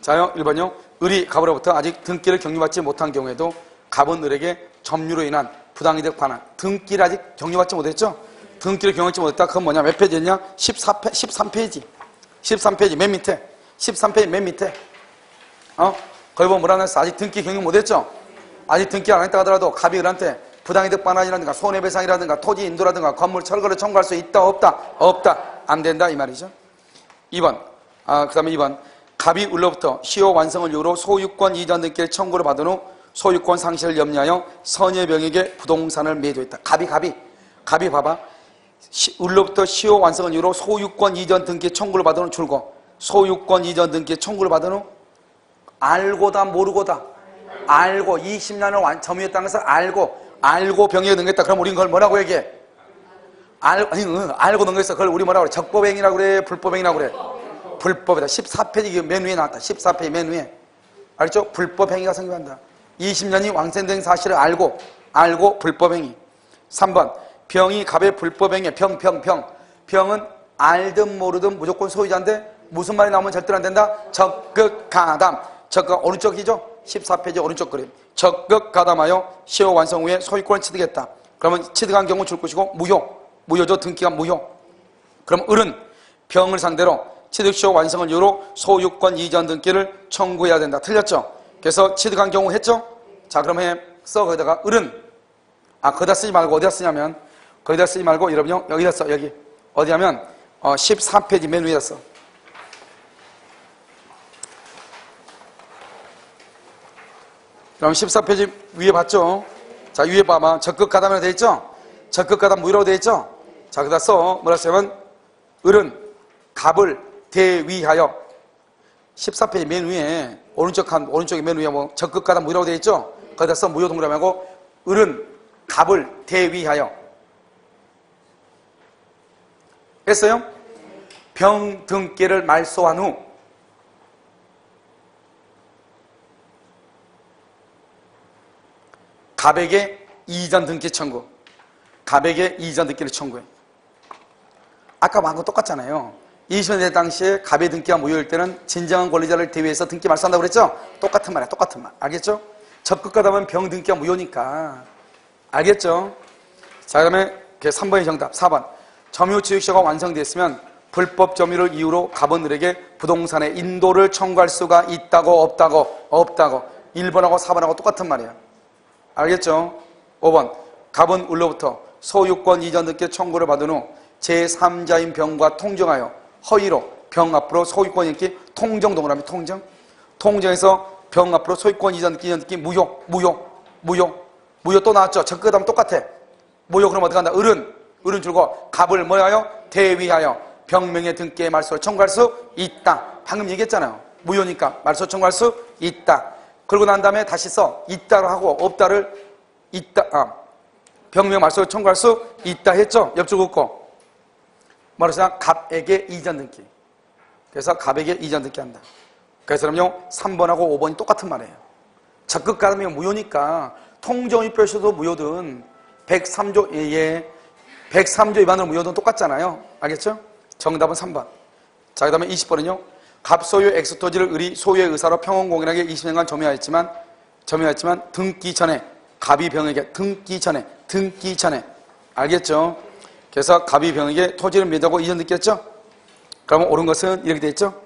자요, 1번요. 을이 갑으로부터 아직 등기를 격려받지 못한 경우에도 갑은 을에게 점유로 인한 부당이득 반환. 등기를 아직 격려받지 못했죠? 등기를 격려받지 못했다. 그건 뭐냐? 몇 페이지였냐? 14페, 13페이지. 13페이지 맨 밑에. 13페이지 맨 밑에. 어? 거기 보면 뭐라 그랬어? 아직 등기 격려 못했죠? 아직 등기 안 했다 하더라도 갑이 을한테 부당이득 반환이라든가 손해배상이라든가 토지 인도라든가 건물 철거를 청구할 수 있다 없다? 없다. 안 된다 이 말이죠. 2번. 아, 그 다음에 2번. 갑이 을로부터 시효 완성을 이유로 소유권 이전 등기를 청구를 받은 후 소유권 상실을 염려하여 선예병에게 부동산을 매도했다. 갑이 갑이 갑이 봐봐. 시- 을로부터 시효 완성을 이유로 소유권 이전 등기 청구를 받은 후 줄고 소유권 이전 등기 청구를 받은 후 알고다 모르고다 알고 20년을 완 점유했다는 것을 알고 알고 병에 넘겼다 그럼 우린 그걸 뭐라고 얘기해? 알, 아니, 응, 알고 넘겼어 그걸 우리 뭐라고 그래? 적법행위라고 그래? 불법행위라고 그래? 불법이다 14페이지 맨 위에 나왔다 14페이지 맨 위에 알죠? 불법행위가 성립한다 20년이 완성된 사실을 알고 알고 불법행위 3번 병이 갑의 불법행위 병, 병, 병 병은 알든 모르든 무조건 소유자인데 무슨 말이 나오면 절대로 안 된다? 적극 가담 적극 오른쪽이죠? 14페이지 오른쪽 그림 적극 가담하여 시효 완성 후에 소유권을 취득했다 그러면 취득한 경우 줄 것이고 무효 무효죠 등기가 무효 그럼 을은 병을 상대로 취득 시효 완성을 이유로 소유권 이전 등기를 청구해야 된다. 틀렸죠? 그래서 취득한 경우 했죠? 자, 그럼 해. 써, 거기다가. 을은. 아, 거기다 쓰지 말고 어디다 쓰냐면, 거기다 쓰지 말고, 여러분요, 여기다 써, 여기. 어디 하면, 어, 14페이지 맨 위에다 써. 그럼 14페이지 위에 봤죠? 자, 위에 봐봐. 적극 가담이라고 되어 있죠? 적극 가담 무효라고 되어 있죠? 자, 그다 써. 뭐라 쓰냐면, 을은 갑을 대위하여 14페이지 맨 위에 오른쪽 한 오른쪽에 맨 위에 뭐 적극 가담 무효라고 되어 있죠? 거기다 써 무효 동그라미하고 을은 갑을 대위하여 했어요? 병 등기를 말소한 후 갑에게 이전 등기 청구. 갑에게 이전 등기를 청구해. 아까 말한 거 똑같잖아요. 20년대 당시에 갑의 등기가 무효일 때는 진정한 권리자를 대위해서 등기 말소한다고 그랬죠? 똑같은 말이야 똑같은 말. 알겠죠? 적극가담은 병 등기가 무효니까. 알겠죠? 자 그 다음에 3번의 정답 4번. 점유취득시효가 완성됐으면 불법 점유를 이유로 갑은 을에게 부동산의 인도를 청구할 수가 있다고 없다고 없다고. 1번하고 4번하고 똑같은 말이야 알겠죠? 5번. 갑은 을로부터 소유권 이전 등기 청구를 받은 후 제3자인 병과 통정하여 허위로 병 앞으로 소유권 인기 통정 동그라미 통정? 통정에서 병 앞으로 소유권 이전 등기 이전 등기 무효 무효 무효. 무효 또 나왔죠? 적극하면 똑같아. 무효 그럼 어떻게 한다? 을은 을은 줄고 갑을 뭐하여? 대위하여 병명의 등기의 말소를 청구할 수 있다. 방금 얘기했잖아요. 무효니까 말소 청구할 수 있다 그러고 난 다음에 다시 써 있다로 하고 없다를 있다 아, 병명 말소를 청구할 수 있다 했죠 옆줄 긋고 말하자면 갑에게 이전 등기. 그래서 갑에게 이전 등기 한다. 그래서 그럼요 3번하고 5번이 똑같은 말이에요. 적극 가담이 무효니까 통정입표에서도 무효든 103조 예 103조 위반으로 무효든 똑같잖아요. 알겠죠? 정답은 3번. 자, 그 다음에 20번은요. 갑소유 엑스토지를 의리 소유의 의사로 평온공인에게 20년간 점유하였지만 점유하였지만 등기 전에 갑이 병에게 등기 전에 등기 전에 알겠죠? 그래서 갑이 병에게 토지를 매도하고 이전 느꼈죠? 그러면 옳은 것은 이렇게 됐죠?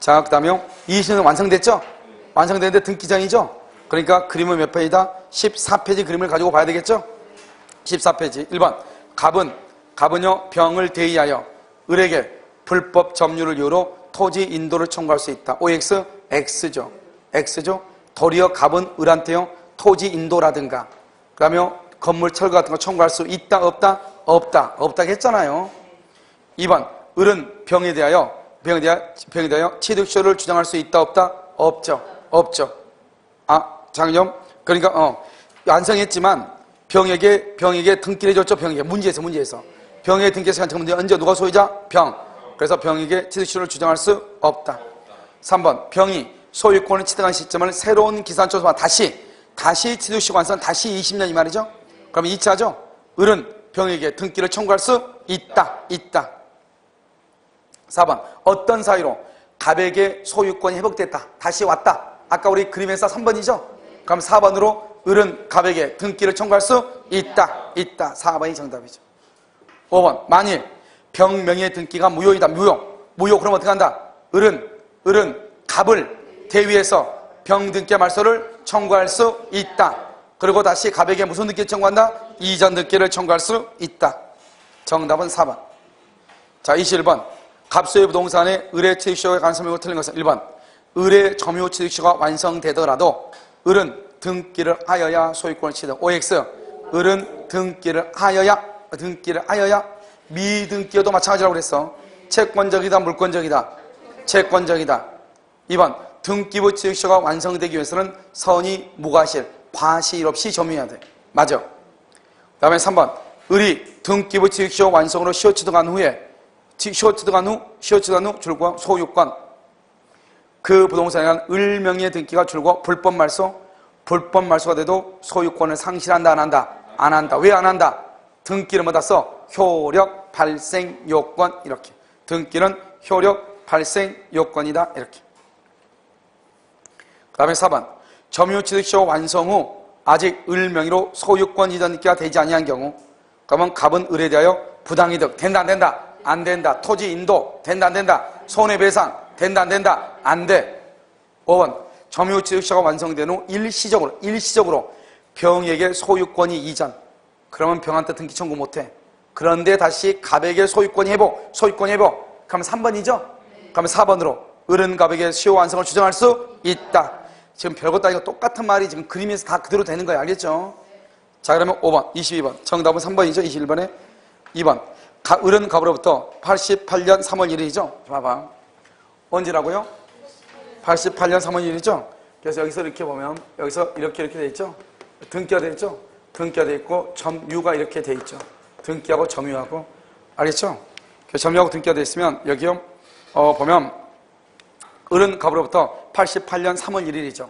자, 그 다음에 20년 완성됐죠? 완성됐는데 등기 전이죠? 그러니까 그림은 몇 페이지다? 14페이지 그림을 가지고 봐야 되겠죠? 14페이지 1번 갑은 갑은요 병을 대의하여 을에게 불법 점유를 이유로 토지 인도를 청구할 수 있다. OX X죠. X죠. 도리어 갑은 을한테요 토지 인도라든가 그다음에 건물 철거 같은 거 청구할 수 있다 없다 없다 없다 했잖아요. 2번 을은 병에 대하여 병에 대하여 병에 대하여 취득쇼를 주장할 수 있다 없다 없죠. 없죠. 아, 장점 그러니까 어 완성했지만 병에게 병에게 등기를 해줬죠. 병에게 문제에서 문제에서 병에게 등기해서 한청 문제 언제 누가 소유자? 병. 그래서 병에게 취득권을 주장할 수 없다. 3번 병이 소유권을 취득한 시점을 새로운 기산초소와 다시 다시 취득시 완성 다시 20년 이 말이죠. 그럼 2차죠. 을은 병에게 등기를 청구할 수 있다. 있다. 4번 어떤 사유로 갑에게 소유권이 회복됐다. 다시 왔다. 아까 우리 그림에서 3번이죠. 그럼 4번으로 을은 갑에게 등기를 청구할 수 있다. 있다. 4번이 정답이죠. 5번 만일 병명의 등기가 무효이다. 무효. 무효 그럼 어떻게 한다? 을은 을은 갑을 대위해서 병등기 말소를 청구할 수 있다. 그리고 다시 갑에게 무슨 등기 청구한다? 이전 등기를 청구할 수 있다. 정답은 4번. 자, 21번. 갑소의 부동산의 의뢰 취득시효가 간섭이고 틀린 것은 1번. 의뢰 점유 취득시효가 완성되더라도 을은 등기를 하여야 소유권을 취득. OX. 을은 등기를 하여야 등기를 하여야 미등기여도 마찬가지라고 그랬어. 채권적이다, 물권적이다. 채권적이다. 2번 등기부 취득시효가 완성되기 위해서는 선이 무과실, 과실 없이 점유해야 돼. 맞아. 그 다음에 3번 을이 등기부 취득시효 완성으로 시효 취득한 후에 시효 취득한 후, 시효 취득한 후 줄과 소유권 그 부동산에 대한 을명의 등기가 줄고 불법 말소 불법 말소가 돼도 소유권을 상실한다 안 한다 안 한다 왜 안 한다 등기를 써. 효력 발생 요건 이렇게. 등기는 효력 발생 요건이다. 이렇게. 그 다음에 4번. 점유취득시효 완성 후 아직 을 명의로 소유권 이전 등기가 되지 아니한 경우 그러면 갑은 을에 대하여 부당이득. 된다 안 된다? 안 된다. 토지 인도. 된다 안 된다? 손해배상. 된다 안 된다? 안돼. 5번. 점유취득시효가 완성된 후 일시적으로 일시적으로 병에게 소유권이 이전 그러면 병한테 등기 청구 못해. 그런데 다시 갑에게 소유권 회복 소유권 회복. 그러면 3번이죠? 그러면 4번으로 을은 갑에게 시효 완성을 주장할 수 있다. 지금 별것도 아니고 똑같은 말이 지금 그림에서 다 그대로 되는 거예요. 알겠죠? 자 그러면 5번 22번. 정답은 3번이죠? 21번에 2번. 가, 을은 갑으로부터 88년 3월 1일이죠? 봐봐. 언제라고요? 88년 3월 1일이죠? 그래서 여기서 이렇게 보면 여기서 이렇게 이렇게 돼 있죠? 등기가 돼 있죠 등기가 돼 있고 점유가 이렇게 돼 있죠 등기하고 점유하고 알겠죠? 점유하고 등기가 돼 있으면 여기요 어, 보면 을은 갑으로부터 88년 3월 1일이죠.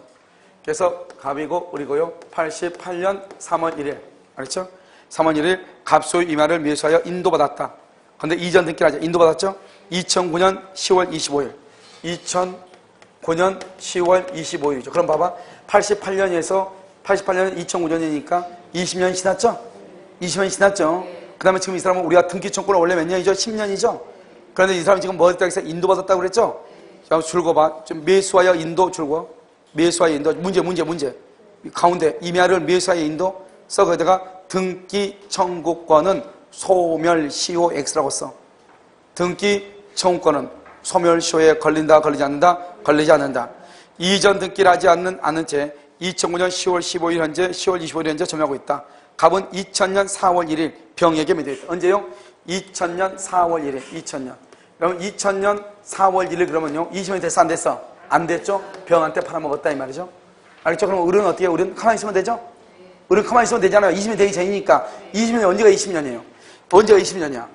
그래서 갑이고 을이고요. 88년 3월 1일. 알겠죠? 3월 1일 갑소유 이마를 묘사하여 인도받았다. 근데 이전 등기를 하죠. 인도받았죠? 2009년 10월 25일. 2009년 10월 25일이죠. 그럼 봐봐. 88년에서 88년 2009년이니까 20년이 지났죠? 20년이 지났죠? 그 다음에 지금 이 사람은 우리가 등기 청구를 원래 몇 년이죠? 10년이죠? 그런데 이 사람이 지금 뭐 했다고 해서 인도받았다고 그랬죠? 자, 줄거봐. 좀 매수하여 인도 줄거. 매수하여 인도. 문제, 문제, 문제. 가운데 이메아를 매수하여 인도 써. 거기다가 등기 청구권은 소멸시효 X라고 써. 등기 청구권은 소멸시효에 걸린다, 걸리지 않는다, 걸리지 않는다. 이전 등기를 하지 않는, 않은 채 2009년 10월 15일 현재, 10월 25일 현재 점유하고 있다. 갑은 2000년 4월 1일 병에게 매도했다. 언제요? 2000년 4월 1일, 2000년. 그럼 2000년 4월 1일 그러면요. 20년이 됐어, 안 됐어? 안 됐죠? 병한테 팔아먹었다, 이 말이죠? 알겠죠? 그럼 을은 어떻게 해요? 을은 가만히 있으면 되죠? 을은 가만히 있으면 되잖아요. 20년 되기 전이니까. 20년이 언제가 20년이에요? 언제가 20년이야?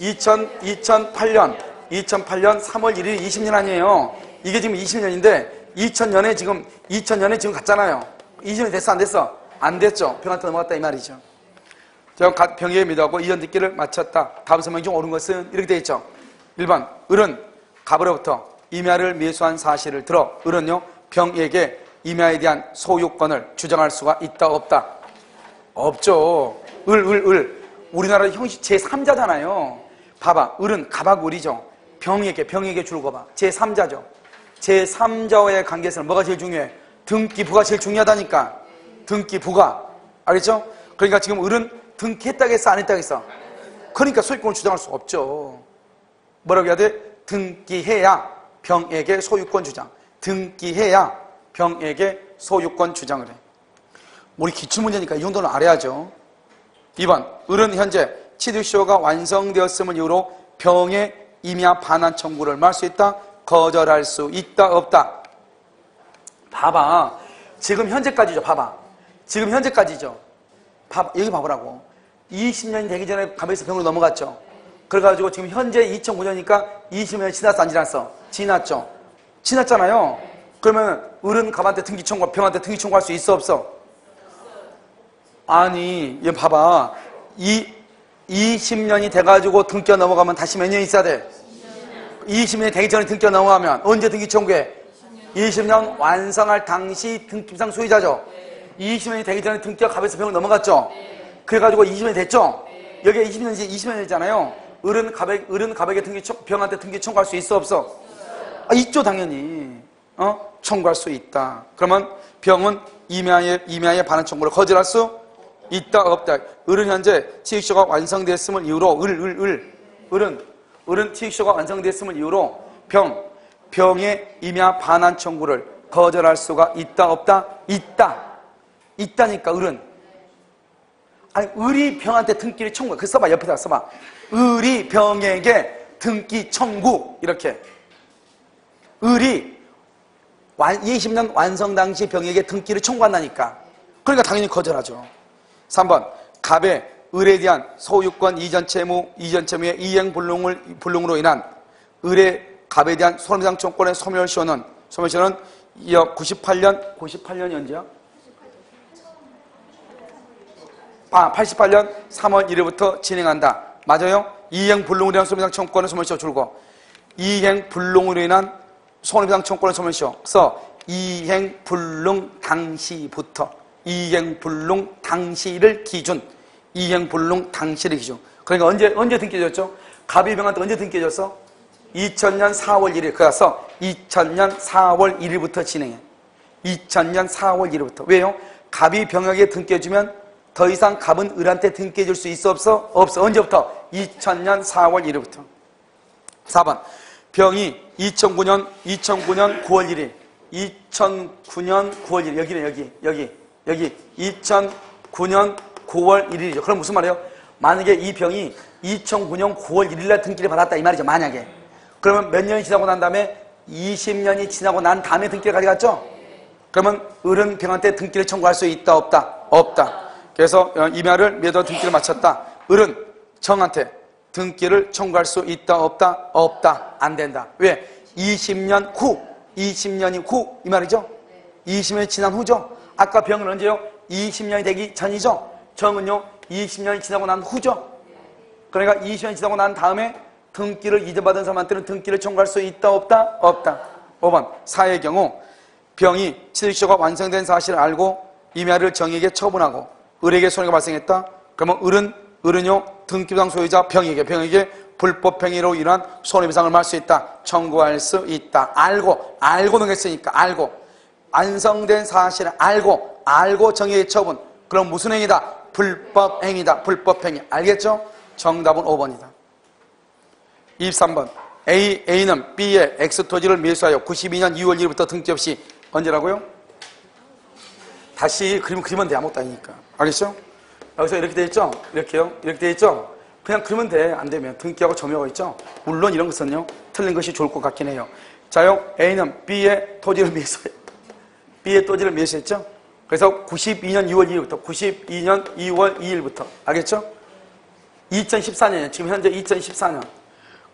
2000, 2008년, 2008년 3월 1일 20년 아니에요. 이게 지금 20년인데 2000년에 지금 2000년에 지금 갔잖아요. 20년이 됐어 안 됐어? 안 됐죠. 병한테 넘어갔다 이 말이죠. 저 병에 믿어하고 이전 듣기를 마쳤다. 다음 설명 중 옳은 것은 이렇게 되어 있죠. 1번 을은 갑으로부터 임야를 매수한 사실을 들어 을은요 병에게 임야에 대한 소유권을 주장할 수가 있다 없다 없죠 을 을 을 우리나라 형식 제 3자잖아요 봐봐 을은 갑하고 을이죠 병에게 병에게 줄거 봐 제 3자죠 제3자와의 관계에서는 뭐가 제일 중요해 등기부가 제일 중요하다니까 등기부가 알겠죠? 그러니까 지금 을은 등기했다고 했어 안 했다고 했어 그러니까 소유권을 주장할 수 없죠 뭐라고 해야 돼? 등기해야 병에게 소유권 주장. 등기해야 병에게 소유권 주장을 해. 우리 기출문제니까 이 정도는 알아야죠. 2번. 을은 현재 치드쇼가 완성되었음을 이유로 병의 임야 반환 청구를 말 수 있다? 거절할 수 있다? 없다? 봐봐. 지금 현재까지죠. 봐봐. 지금 현재까지죠. 봐봐. 여기 봐보라고. 20년이 되기 전에 가면서 병으로 넘어갔죠. 그래가지고 지금 현재 2009년이니까 20년 지났어 안 지났어? 지났죠. 지났잖아요. 그러면 어른 갑한테 등기 청구, 병한테 등기 청구할 수 있어 없어? 아니, 얘 봐봐. 이 20년이 돼가지고 등기가 넘어가면 다시 몇 년 있어야 돼? 20년이 되기 전에 등기가 넘어가면 언제 등기 청구해? 20년 완성할 당시 등기상 소유자죠. 20년이 되기 전에 등기가 갑에서 병을 넘어갔죠. 그래가지고 20년이 됐죠. 여기가 20년이 20년이잖아요. 어른 가백, 어른 가백에 등기, 병한테 등기 청구할 수 있어, 없어? 아, 있죠, 당연히. 어? 청구할 수 있다. 그러면 병은 임야의, 임야의 반환 청구를 거절할 수 있다, 없다. 어른 현재 TX가 완성됐음을 이유로, 을, 을, 을. 어른, 어른 TX가 완성됐음을 이유로 병, 병의 임야 반환 청구를 거절할 수가 있다, 없다? 있다. 있다니까, 어른. 아니, 을이 병한테 등기를 청구해. 그 써봐, 옆에다 써봐. 을이 병에게 등기 청구 이렇게 을이 20년 완성 당시 병에게 등기를 청구한다니까 그러니까 당연히 거절하죠 3번 갑의 을에 대한 소유권 이전 채무 이전 채무의 이행 불능을 불능으로 인한 을의 갑에 대한 손해배상 청권의 소멸시효는 소멸시효는 98년 98년이 언제야? 아, 88년 3월 1일부터 진행한다. 맞아요? 이행 불능으로 인한 손해배상 청구권을 소멸시효 줄고 이행 불능으로 인한 손해배상 청구권을 소멸시효 그래서 이행 불능 당시부터 이행 불능 당시를 기준 이행 불능 당시를 기준 그러니까 언제 언제 등기해졌죠? 갑이병한테 언제 등기해졌어? 2000년 4월 1일 그래서 2000년 4월 1일부터 진행해 2000년 4월 1일부터 왜요? 갑이 병에게 등기해주면 더 이상 갑은 을한테 등기해 줄수 있어 없어? 없어. 언제부터? 2000년 4월 1일부터. 4번. 병이 2009년 2009년 9월 1일. 2009년 9월 1일. 여기네 여기. 여기. 여기 2009년 9월 1일이죠. 그럼 무슨 말이에요? 만약에 이 병이 2009년 9월 1일 날 등기를 받았다 이 말이죠. 만약에. 그러면 몇 년이 지나고 난 다음에 20년이 지나고 난 다음에 등기를 가져갔죠? 그러면 을은 병한테 등기를 청구할 수 있다 없다? 없다. 그래서 어, 임야를 매도 등기를 마쳤다. 을은 정한테 등기를 청구할 수 있다 없다 없다 안 된다. 왜? 20년 후 20년이 후 이 말이죠. 20년이 지난 후죠. 아까 병은 언제요? 20년이 되기 전이죠. 정은요 20년이 지나고 난 후죠. 그러니까 20년이 지나고 난 다음에 등기를 이전받은 사람한테는 등기를 청구할 수 있다 없다 없다. 5번 사의 경우 병이 치료시효가 완성된 사실을 알고 임야를 정에게 처분하고 을에게 손해가 발생했다? 그러면 을은 을은요 등기부당 소유자 병에게 병에게 불법 행위로 인한 손해배상을 말 수 있다. 청구할 수 있다. 알고 알고 넘겼으니까 알고 완성된 사실을 알고 알고 정의의 처분. 그럼 무슨 행위다? 불법 행위다. 불법 행위. 알겠죠? 정답은 5번이다. 23번. A, A는 B의 X 토지를 매수하여 92년 2월 1일부터 등기 없이 언제라고요? 다시 그림 그리면 돼. 아무것도 아니니까. 알겠죠? 여기서 이렇게 돼 있죠? 이렇게요? 이렇게 돼 있죠? 그냥 그러면 돼. 안 되면. 등기하고 점유하고 있죠? 물론 이런 것은요, 틀린 것이 좋을 것 같긴 해요. 자요, A는 B의 토지를 매수해. B의 토지를 매수했죠? 그래서 92년 2월 2일부터, 92년 2월 2일부터. 알겠죠? 2014년이에요. 지금 현재 2014년.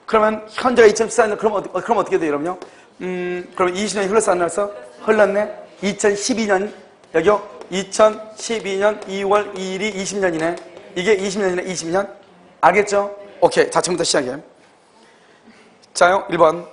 그러면 현재가 2014년 그럼 어떻게 그럼 어떻게 돼요, 여러분요? 음, 그럼 20년이 흘렀어 안 흘렀어? 흘렀네. 2012년 여기요. 2012년 2월 2일이 20년이네. 이게 20년이네. 20년. 알겠죠? 오케이. 자, 지금부터 시작이에요. 자요. 1번.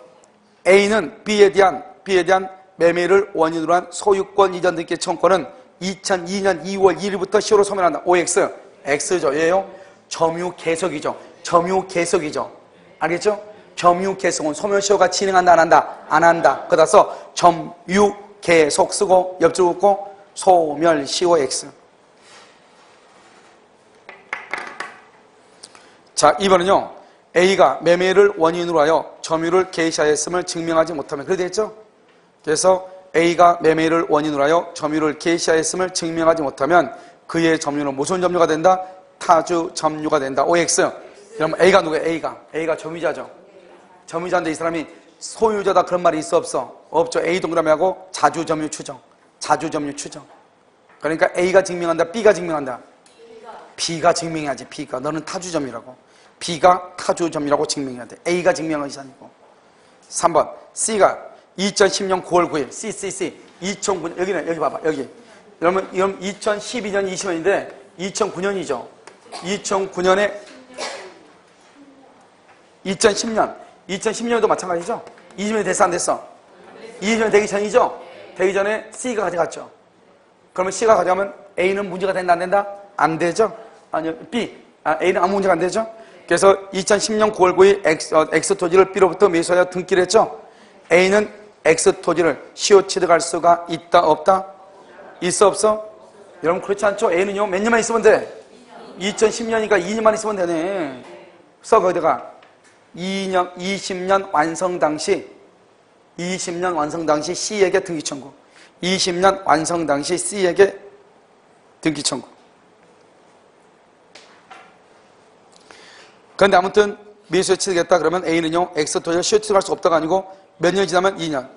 A는 B에 대한 B에 대한 매매를 원인으로 한 소유권 이전 등기 청구권은 2002년 2월 1일부터 10월로 소멸한다. OX. X죠. 얘요. 점유 계속이죠. 점유 계속이죠. 알겠죠? 점유 계속은 소멸시효가 진행한다 안 한다? 안 한다. 그다서 점유 계속 쓰고 옆줄 긋고 소멸시효 X. 자, 2번은요. A가 매매를 원인으로 하여 점유를 개시하였음을 증명하지 못하면 그래 되겠죠? 그래서 A가 매매를 원인으로 하여 점유를 개시하였음을 증명하지 못하면 그의 점유는 무슨 점유가 된다? 타주 점유가 된다. OX. 그럼 A가 누구예요? A가. A가 점유자죠. 점유자인데 이 사람이 소유자다 그런 말이 있어 없어? 없죠. A 동그라미 하고 자주 점유 추정. 자주 점유 추정. 그러니까 A가 증명한다. B가 증명한다. B가 증명해야지. B가. 너는 타주 점유라고. B가 타주 점유라고 증명해야 돼. A가 증명한 아니고. 3번. C가 2010년 9월 9일. C, C, C. 2009년. 여기는, 여기 봐봐. 여기. 여러분, 이건 2012년 20년인데 2009년이죠. 2009년에 2010년, 2010년도 마찬가지죠. 20년이 됐어 안 됐어? 20년 되기 전이죠. 되기 전에 C가 가져갔죠. 그러면 C가 가져가면 A는 문제가 된다 안 된다? 안 되죠. 아니요 B, 아, A는 아무 문제가 안 되죠. 그래서 2010년 9월 9일 X, 어, X 토지를 B로부터 매수하여 등기를 했죠. A는 X 토지를 시효 취득할 수가 있다 없다? 있어 없어? 여러분 그렇지 않죠? A는요 몇 년만 있으면 돼? 2010년이니까 2년만 있으면 되네. 써 거기다가 2년, 20년 완성 당시 20년 완성 당시 C에게 등기 청구 20년 완성 당시 C에게 등기 청구 그런데 아무튼 미수에 취득했다 그러면 A는요 X토지를 시효 취득할 수 없다가 아니고 몇 년이 지나면 2년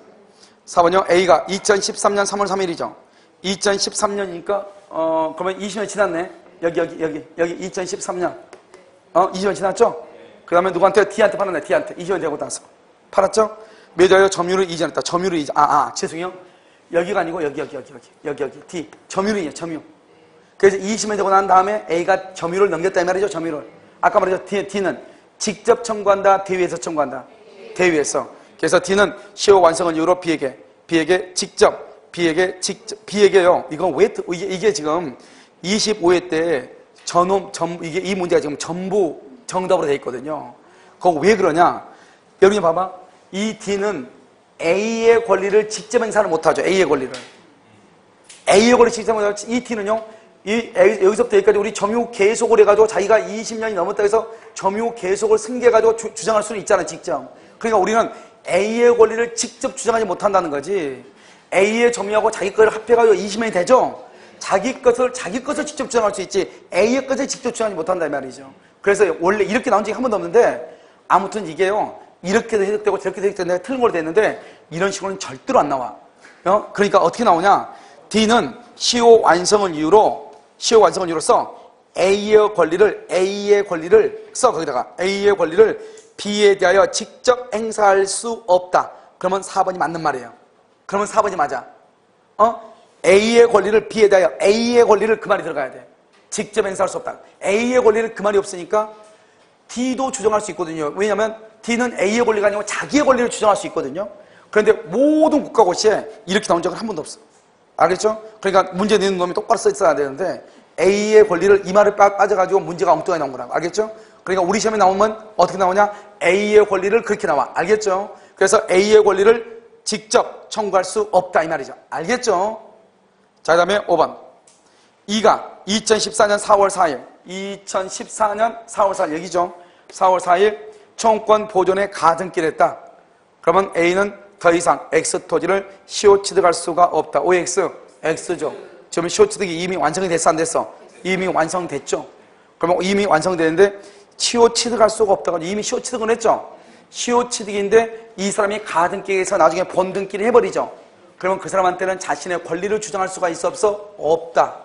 4번요 A가 2013년 3월 3일이죠 2013년이니까 어 그러면 20년 지났네 여기 여기 여기 여기 2013년 어 20년 지났죠? 그 다음에 누구한테? D한테 팔았네, D한테. 20년 되고 나서. 팔았죠? 매도하여 점유를 이전했다. 점유를 이전, 아, 아, 죄송해요. 여기가 아니고 여기, 여기, 여기, 여기, 여기, 여기. D. 점유를 이전, 점유. 그래서 20년 되고 난 다음에 A가 점유를 넘겼다, 이 말이죠, 점유를. 아까 말했죠, D, D는 직접 청구한다, 대위에서 청구한다. 대위에서. 그래서 D는 시효 완성을 이유로 B에게, B에게 직접, B에게 직접, B에게요. 이건 왜, 이게, 지금 25회 때 전홈, 전, 이게 이 문제가 지금 전부 정답으로 돼 있거든요. 그거 왜 그러냐? 여러분이 봐봐. 이 D는 A의 권리를 직접 행사를 못하죠. A의 권리를. A의 권리 직접 못하죠. 이 T는요. 이 여기서부터 여기까지 우리 점유 계속을 해가지고 자기가 20년이 넘었다 해서 점유 계속을 승계해가지고 주, 장할 수는 있잖아요. 직접. 그러니까 우리는 A의 권리를 직접 주장하지 못한다는 거지. A의 점유하고 자기 것을 합해가지고 20년이 되죠. 자기 것을 자기 것을 직접 주장할 수 있지 A의 것을 직접 주장하지 못한다 이 말이죠. 그래서 원래 이렇게 나온 적이 한 번도 없는데 아무튼 이게요 이렇게도 해석되고 저렇게도 해석되고 내가 틀린 걸로 됐는데 이런 식으로는 절대로 안 나와. 어? 그러니까 어떻게 나오냐? D는 시효 완성을 이유로 시효 완성을 이유로 써 A의 권리를 A의 권리를 써 거기다가 A의 권리를 B에 대하여 직접 행사할 수 없다. 그러면 4번이 맞는 말이에요. 그러면 4번이 맞아. 어? A의 권리를 B에 대하여 A의 권리를 그 말이 들어가야 돼. 직접 행사할 수 없다. A의 권리를 그 말이 없으니까 D도 주장할 수 있거든요. 왜냐하면 D는 A의 권리가 아니고 자기의 권리를 주장할 수 있거든요. 그런데 모든 국가고시에 이렇게 나온 적은 한 번도 없어. 알겠죠? 그러니까 문제 내는 놈이 똑바로 써 있어야 되는데 A의 권리를 이 말을 빠져가지고 문제가 엉뚱하게 나온 거라고. 알겠죠? 그러니까 우리 시험에 나오면 어떻게 나오냐? A의 권리를 그렇게 나와. 알겠죠? 그래서 A의 권리를 직접 청구할 수 없다 이 말이죠. 알겠죠? 자, 그 다음에 5번. 2가 2014년 4월 4일, 2014년 4월 4일, 여기죠. 4월 4일 청권 보존에 가등기를 했다. 그러면 A는 더 이상 X 토지를 시효 취득할 수가 없다. OX, X죠. 지금 시효 취득이 이미 완성이 됐어, 안 됐어? 이미 완성됐죠. 그러면 이미 완성되는데 시효 취득할 수가 없다고 이미 시효 취득은 했죠. 시효 취득인데 이 사람이 가등기에서 나중에 본등기를 해버리죠. 그러면 그 사람한테는 자신의 권리를 주장할 수가 있어 없어? 없다.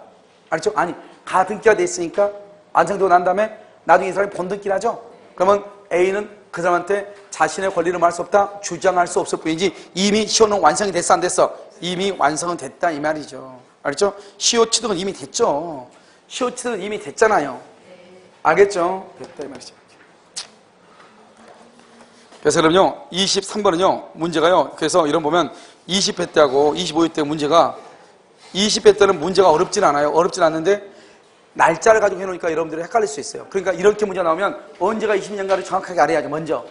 알죠? 아니 가등기가 돼 있으니까 완성되고 난 다음에 나중에 이 사람이 번득길 하죠? 그러면 A는 그 사람한테 자신의 권리를 말할 수 없다, 주장할 수 없을 뿐이지 이미 시효는 완성이 됐어, 안 됐어? 이미 완성은 됐다, 이 말이죠. 알죠? 시효 취득은 이미 됐죠. 시효 취득은 이미 됐잖아요. 알겠죠? 됐다, 이 말이죠. 그래서 그럼요, 23번은요, 문제가요, 그래서 이런 보면 20회 때하고 25회 때 문제가 20회 때는 문제가 어렵진 않아요. 어렵진 않는데 날짜를 가지고 해놓으니까 여러분들이 헷갈릴 수 있어요. 그러니까 이렇게 문제 나오면 언제가 20년가를 정확하게 알아야죠. 먼저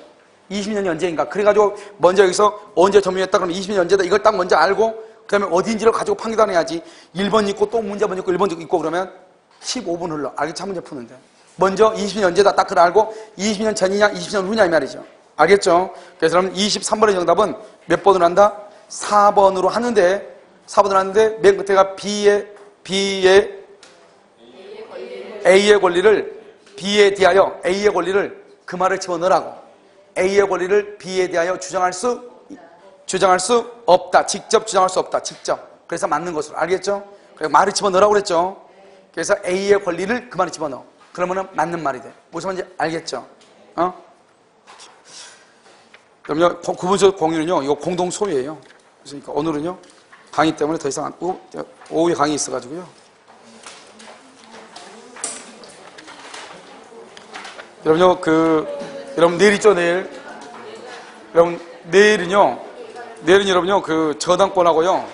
20년이 언제인가. 그래가지고 먼저 여기서 언제 점유했다 그러면 20년이 언제다. 이걸 딱 먼저 알고 그 다음에 어디인지를 가지고 판단해야지. 1번 있고 또 문제 번 있고 1번 있고 그러면 15분 흘러. 알겠죠? 한 문제 푸는데. 먼저 20년 언제다 딱 그걸 알고 20년 전이냐 20년 후냐 이 말이죠. 알겠죠? 그래서 그럼 23번의 정답은 몇 번으로 한다? 4번으로 하는데 4번으로 하는데 맨 끝에가 B의 B의 A의 권리를 B에 대하여 A의 권리를 그 말을 집어넣으라고 A의 권리를 B에 대하여 주장할 수 주장할 수 없다. 직접 주장할 수 없다. 직접. 그래서 맞는 것으로 알겠죠? 그래서 말을 집어넣으라고 그랬죠. 그래서 A의 권리를 그 말에 집어넣어. 그러면은 맞는 말이 돼. 무슨 말인지 알겠죠? 어? 그럼요, 고- 구분적 공유는요, 이거 공동 소유예요. 그러니까 오늘은요, 강의 때문에 더 이상 안, 오, 오후에 강의 있어가지고요. 여러분요, 그, 여러분 내일 있죠, 내일? 여러분, 내일은요, 내일은 여러분요, 그 저당권하고요,